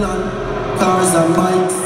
Cars and bikes.